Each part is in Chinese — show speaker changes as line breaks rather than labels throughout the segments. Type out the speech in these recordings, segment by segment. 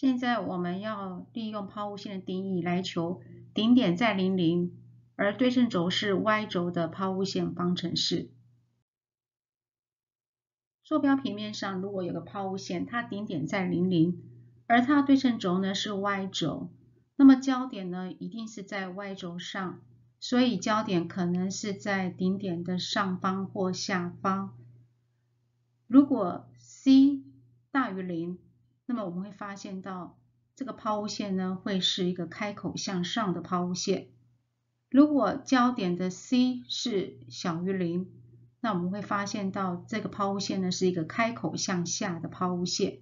现在我们要利用抛物线的定义来求顶点在零零，而对称轴是 y 轴的抛物线方程式。坐标平面上如果有个抛物线，它顶点在零零，而它对称轴呢是 y 轴，那么焦点呢一定是在 y 轴上，所以焦点可能是在顶点的上方或下方。如果 c 大于零，那么我们会发现到这个抛物线呢会是一个开口向上的抛物线。如果焦点的 c 是小于零，那我们会发现到这个抛物线呢是一个开口向下的抛物线。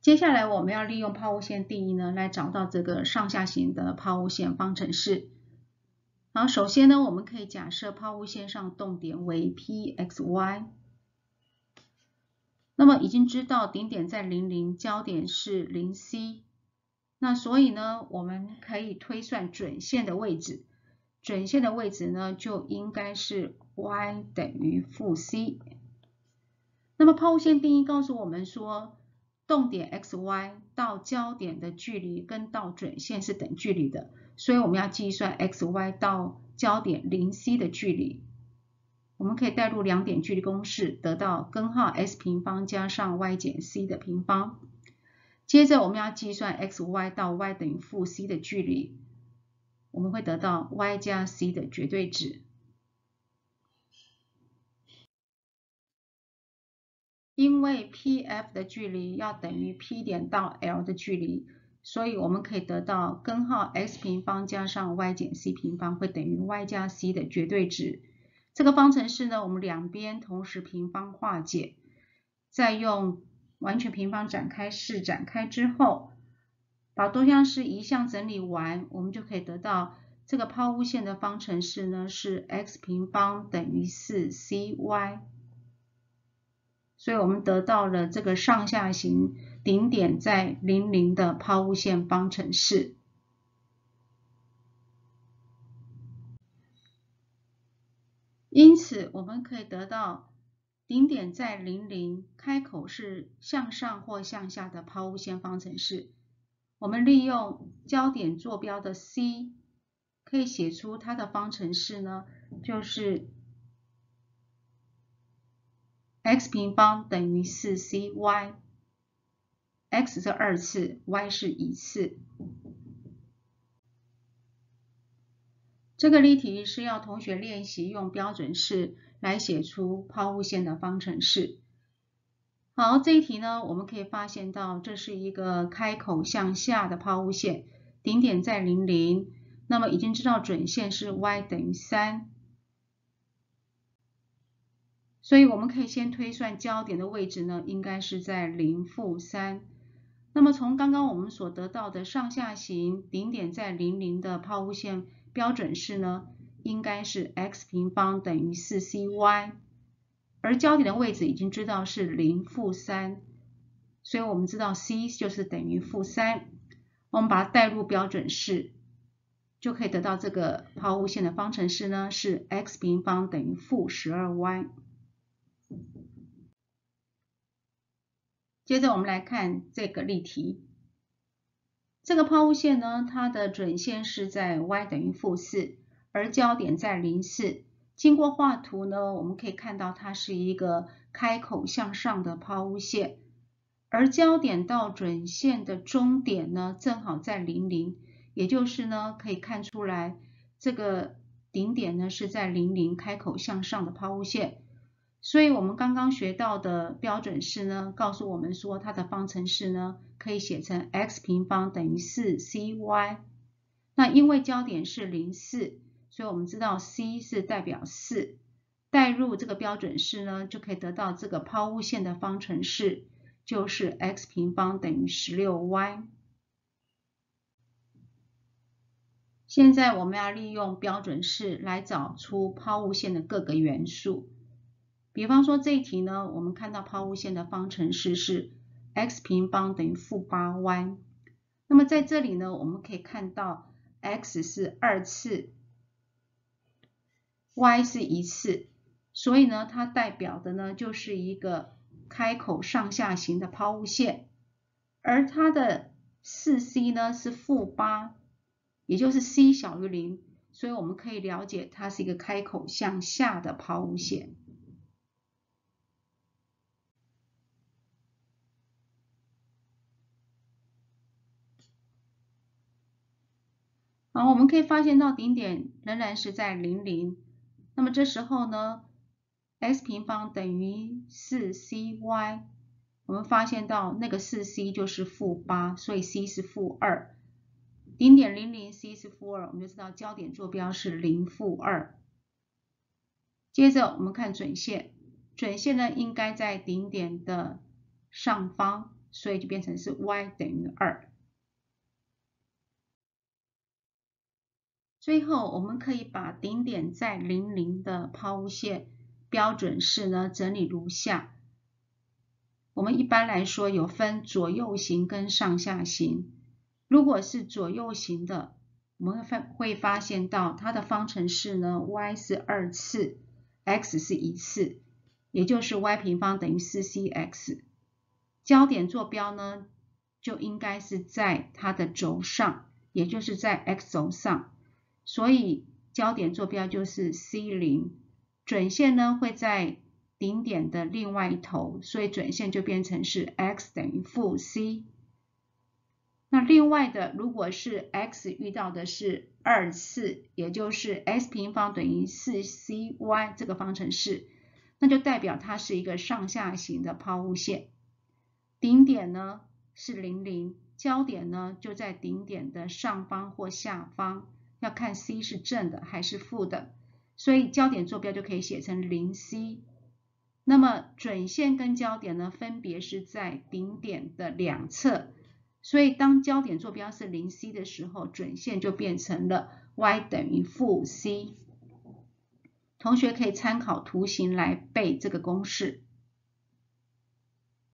接下来我们要利用抛物线定义呢来找到这个上下行的抛物线方程式。好，首先呢，我们可以假设抛物线上动点为 P x y，那么已经知道顶点在零零，焦点是零 c，那所以呢，我们可以推算准线的位置，准线的位置呢就应该是 y 等于负 c。那么抛物线定义告诉我们说，动点 x y 到焦点的距离跟到准线是等距离的。所以我们要计算 x y 到焦点零 c 的距离，我们可以代入两点距离公式，得到根号 s 平方加上 y 减 c 的平方。接着我们要计算 x y 到 y 等于负 c 的距离，我们会得到 y 加 c 的绝对值。因为 P f 的距离要等于 P 点到 L 的距离。所以我们可以得到根号 x 平方加上 y 减 c 平方会等于 y 加 c 的绝对值。这个方程式呢，我们两边同时平方化解，再用完全平方展开式展开之后，把多项式一项整理完，我们就可以得到这个抛物线的方程式呢是 x 平方等于 4cy。所以我们得到了这个上下行。顶点在零零的抛物线方程式，因此我们可以得到顶点在零零，开口是向上或向下的抛物线方程式。我们利用焦点坐标的 c，可以写出它的方程式呢，就是 x 平方等于四 cy。x 是二次，y 是一次。这个例题是要同学练习用标准式来写出抛物线的方程式。好，这一题呢，我们可以发现到这是一个开口向下的抛物线，顶点在零零，那么已经知道准线是 y 等于三，所以我们可以先推算焦点的位置呢，应该是在零负三。那么从刚刚我们所得到的上下行顶点在零零的抛物线标准式呢，应该是 x 平方等于 4cy，而焦点的位置已经知道是零负三，所以我们知道 c 就是等于负三，我们把它代入标准式，就可以得到这个抛物线的方程式呢是 x 平方等于负 12y。接着我们来看这个例题，这个抛物线呢，它的准线是在 y 等于负四，而焦点在零四。经过画图呢，我们可以看到它是一个开口向上的抛物线，而焦点到准线的终点呢，正好在零零，也就是呢，可以看出来这个顶点呢是在零零开口向上的抛物线。所以我们刚刚学到的标准式呢，告诉我们说它的方程式呢可以写成 x 平方等于 4cy。那因为焦点是零四，所以我们知道 c 是代表四，代入这个标准式呢，就可以得到这个抛物线的方程式就是 x 平方等于 16y。现在我们要利用标准式来找出抛物线的各个元素。比方说这一题呢，我们看到抛物线的方程式是 x 平方等于负八 y。那么在这里呢，我们可以看到 x 是二次，y 是一次，所以呢，它代表的呢就是一个开口上下行的抛物线，而它的四 c 呢是负八，也就是 c 小于零，所以我们可以了解它是一个开口向下的抛物线。好，我们可以发现到顶点仍然是在零零，那么这时候呢，x 平方等于四 cy，我们发现到那个四 c 就是负八，所以 c 是负二，顶点零零，c 是负二，我们就知道焦点坐标是零负二。接着我们看准线，准线呢应该在顶点的上方，所以就变成是 y 等于二。最后，我们可以把顶点在零零的抛物线标准式呢整理如下。我们一般来说有分左右型跟上下型。如果是左右型的，我们会发会发现到它的方程式呢，y 是二次，x 是一次，也就是 y 平方等于四 cx。焦点坐标呢就应该是在它的轴上，也就是在 x 轴上。所以焦点坐标就是 c 零，准线呢会在顶点的另外一头，所以准线就变成是 x 等于负 c。那另外的，如果是 x 遇到的是二次，也就是 x 平方等于四 cy 这个方程式，那就代表它是一个上下行的抛物线。顶点呢是零零，焦点呢就在顶点的上方或下方。要看 c 是正的还是负的，所以焦点坐标就可以写成零 c。那么准线跟焦点呢，分别是在顶点的两侧，所以当焦点坐标是零 c 的时候，准线就变成了 y 等于负 c。同学可以参考图形来背这个公式。